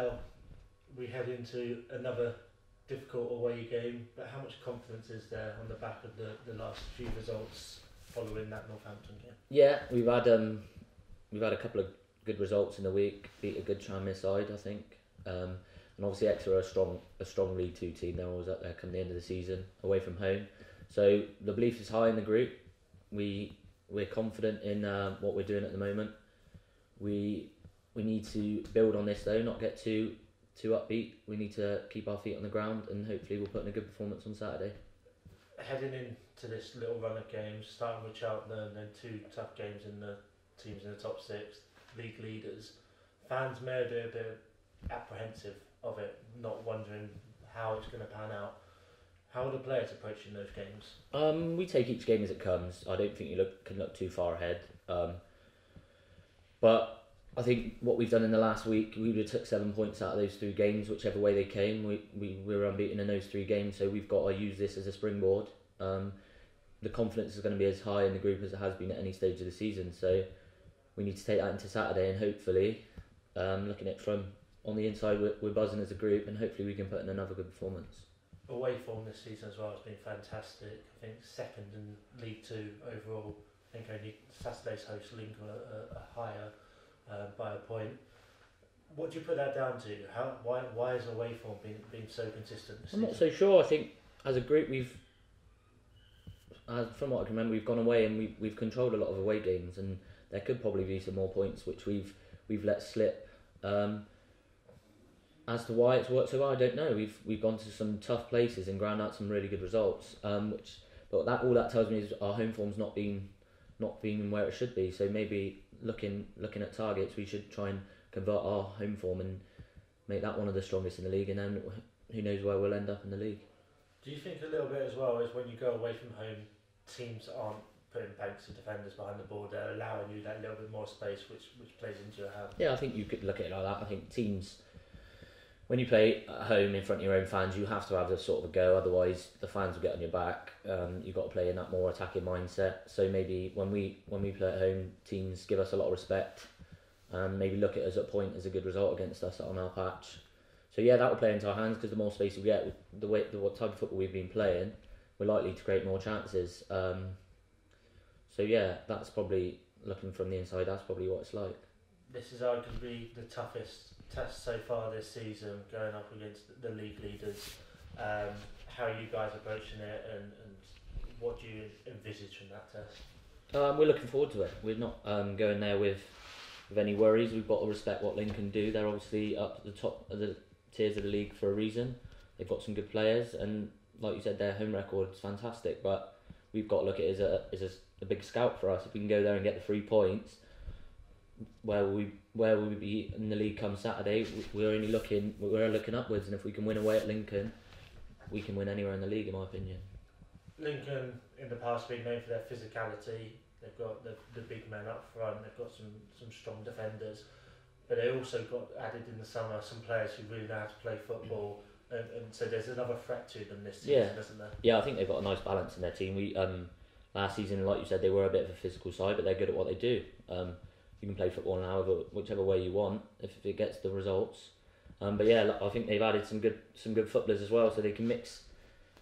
Rochdale, we head into another difficult away game, but how much confidence is there on the back of the, the last few results following that Northampton game? Yeah, we've had um, we've had a couple of good results in the week. Beat a good Tranmere side, I think. Um, and obviously Exeter are a strong a strong League Two team. They're always up there come the end of the season, away from home. So the belief is high in the group. We we're confident in uh, what we're doing at the moment. We we need to build on this though, not get too too upbeat. We need to keep our feet on the ground, and hopefully we'll put in a good performance on Saturday. Heading into this little run of games, starting with Cheltenham, then two tough games in the teams in the top six, league leaders. Fans may be a bit apprehensive of it, not wondering how it's going to pan out. How are the players approaching those games? Um, we take each game as it comes. I don't think you look can look too far ahead. Um, but I think what we've done in the last week, we would have took seven points out of those three games, whichever way they came. We, we, we were unbeaten in those three games, so we've got to use this as a springboard. Um, the confidence is going to be as high in the group as it has been at any stage of the season, so we need to take that into Saturday and hopefully, um, looking at from on the inside, we're, we're buzzing as a group and hopefully we can put in another good performance. Away form this season as well has been fantastic. I think second in League Two overall. I think only Saturday's host Lincoln are, are higher uh, by a point. What do you put that down to? How why why is away form being being so consistent? I'm not so sure. I think as a group we've, uh, from what I can remember, we've gone away and we we've controlled a lot of away games, and there could probably be some more points which we've we've let slip. Um, as to why it's worked so well, I don't know. We've we've gone to some tough places and ground out some really good results. Um, which, but that all that tells me is our home form's not been not been where it should be. So maybe looking looking at targets, we should try and convert our home form and make that one of the strongest in the league. And then who knows where we'll end up in the league. Do you think a little bit as well is when you go away from home, teams aren't putting banks of defenders behind the ball, they're allowing you that little bit more space, which which plays into your hand. Yeah, I think you could look at it like that. I think teams, when you play at home in front of your own fans, you have to have a sort of a go. Otherwise, the fans will get on your back. Um, you've got to play in that more attacking mindset. So maybe when we when we play at home, teams give us a lot of respect, and maybe look at us at point as a good result against us on our patch. So yeah, that will play into our hands because the more space we get, with the way the what type of football we've been playing, we're likely to create more chances. Um, so yeah, that's probably looking from the inside. That's probably what it's like. This is arguably the toughest test so far this season, going up against the league leaders. Um, how are you guys approaching it, and, and what do you envisage from that test? Um, we're looking forward to it. We're not um, going there with with any worries. We've got to respect what Lincoln do. They're obviously up at the top of the tiers of the league for a reason. They've got some good players, and like you said, their home record is fantastic. But we've got to look at it as a as a, a big scout for us. If we can go there and get the three points, where will we where will we be in the league come Saturday? We- We're only looking we're looking upwards, and if we can win away at Lincoln, we can win anywhere in the league, in my opinion. Lincoln in the past been known for their physicality. They've got the, the big men up front. They've got some, some strong defenders, but they also got added in the summer some players who really know how to play football. And, and so there's another threat to them this season, Yeah. isn't there? Yeah, I think they've got a nice balance in their team. We um, last season, like you said, they were a bit of a physical side, but they're good at what they do. Um, you can play football however whichever way you want if it gets the results. Um, but yeah, I think they've added some good some good footballers as well, so they can mix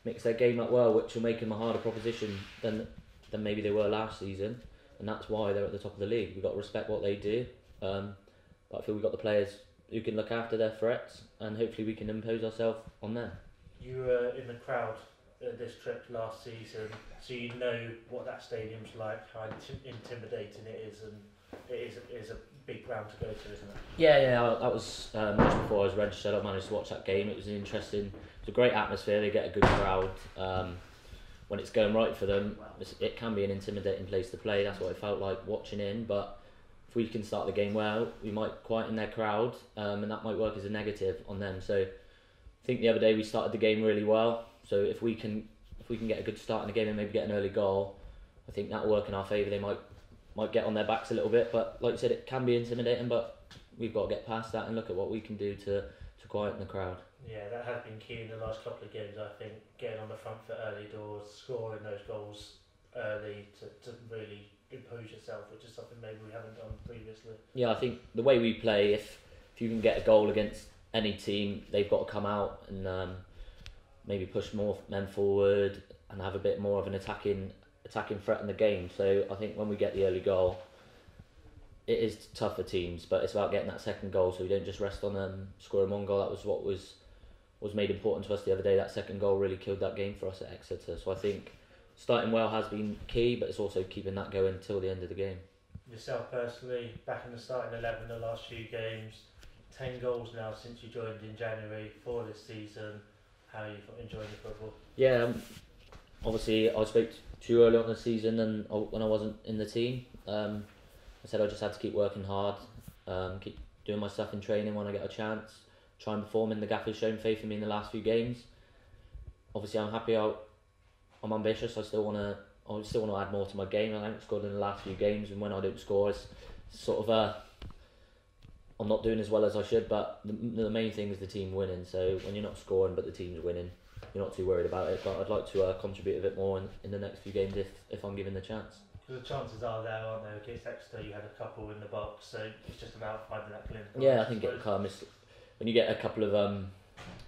mix their game up well, which will make them a harder proposition than than maybe they were last season, and that's why they're at the top of the league. We've got to respect what they do, um, but I feel we've got the players who can look after their threats, and hopefully we can impose ourselves on them. You were in the crowd at this trip last season, so you know what that stadium's like, how inti- intimidating it is, and it is, is a big ground to go to, isn't it? Yeah, yeah, that was um, just before I was registered. I managed to watch that game. It was an interesting, it's a great atmosphere. They get a good crowd. Um, when it's going right for them, it can be an intimidating place to play. That's what it felt like watching in. But if we can start the game well, we might quieten their crowd, um, and that might work as a negative on them. So I think the other day we started the game really well. So if we can, if we can get a good start in the game and maybe get an early goal, I think that'll work in our favour. They might might get on their backs a little bit, but like you said, it can be intimidating. But we've got to get past that and look at what we can do to, to quieten the crowd. Yeah, that has been key in the last couple of games, I think, getting on the front foot early doors, scoring those goals early to, to really impose yourself, which is something maybe we haven't done previously. Yeah, I think the way we play, if if you can get a goal against any team, they've got to come out and um, maybe push more men forward and have a bit more of an attacking attacking threat in the game. So I think when we get the early goal, it is tough for teams, but it's about getting that second goal so we don't just rest on um, scoring one goal. That was what was was made important to us the other day. That second goal really killed that game for us at Exeter. So I think starting well has been key, but it's also keeping that going until the end of the game. Yourself personally, back in the starting 11 the last few games, 10 goals now since you joined in January for this season. How are you enjoying the football? Yeah, um, obviously I spoke to you early on in the season and when I wasn't in the team. Um, I said I just had to keep working hard, um, keep doing my stuff in training when I get a chance, try and perform. And the gaffer's shown faith in me in the last few games. Obviously, I'm happy. I, I'm ambitious. I still want to. I still want to add more to my game. I haven't scored in the last few games, and when I don't score, it's sort of a. I'm not doing as well as I should, but the, the main thing is the team winning. So when you're not scoring, but the team's winning, you're not too worried about it. But I'd like to uh, contribute a bit more in, in the next few games if, if I'm given the chance. The chances are there, aren't there? Against Exeter, you had a couple in the box, so it's just about finding that clinical. Yeah, I think it suppose. comes when you get a couple of um,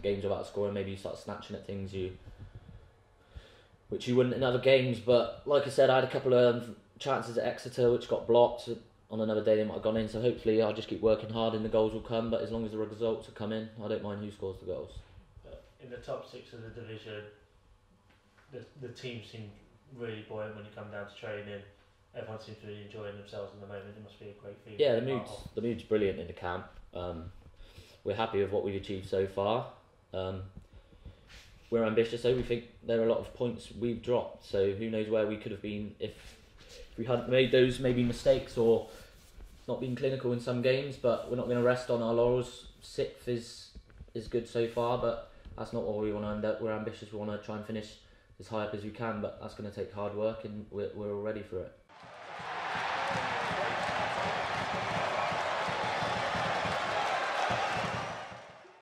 games without scoring. Maybe you start snatching at things you, which you wouldn't in other games. But like I said, I had a couple of um, chances at Exeter which got blocked. On another day, they might have gone in. So hopefully, I'll just keep working hard, and the goals will come. But as long as the results are coming, I don't mind who scores the goals. In the top six of the division, the the team seem really buoyant when you come down to training. Everyone seems to be enjoying themselves at the moment. It must be a great feeling. Yeah, the mood's of. the mood's brilliant in the camp. Um, we're happy with what we've achieved so far. Um, we're ambitious, though. We think there are a lot of points we've dropped. So who knows where we could have been if we hadn't made those maybe mistakes or not been clinical in some games. But we're not going to rest on our laurels. Sixth is is good so far, but that's not what we want to end up. We're ambitious. We want to try and finish as high up as we can, but that's going to take hard work, and we're we're all ready for it.